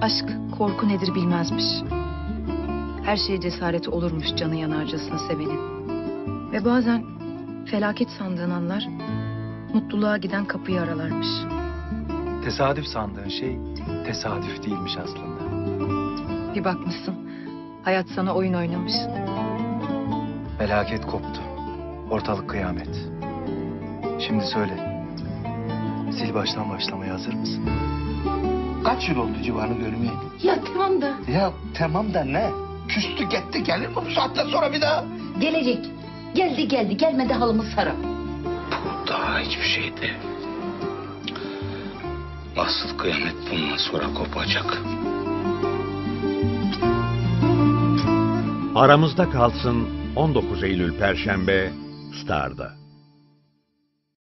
Aşk korku nedir bilmezmiş. Her şeye cesareti olurmuş canı yanarcasına sevenin. Ve bazen felaket sandığın anlar mutluluğa giden kapıyı aralarmış. Tesadüf sandığın şey tesadüf değilmiş aslında. Bir bakmışsın hayat sana oyun oynamış. Felaket koptu. Ortalık kıyamet. Şimdi söyle. Sil baştan başlamaya hazır mısın? Kaç yıl oldu civanı görmeyeli? Ya tamam da Ya tamam da ne? Küstü gitti gelir mi bu saatten sonra bir daha? gelecek. Geldi geldi gelmedi halımı sarıp. Bu daha hiçbir şeydi. Asıl kıyamet bundan sonra kopacak. Aramızda kalsın 19 Eylül Perşembe Star'da.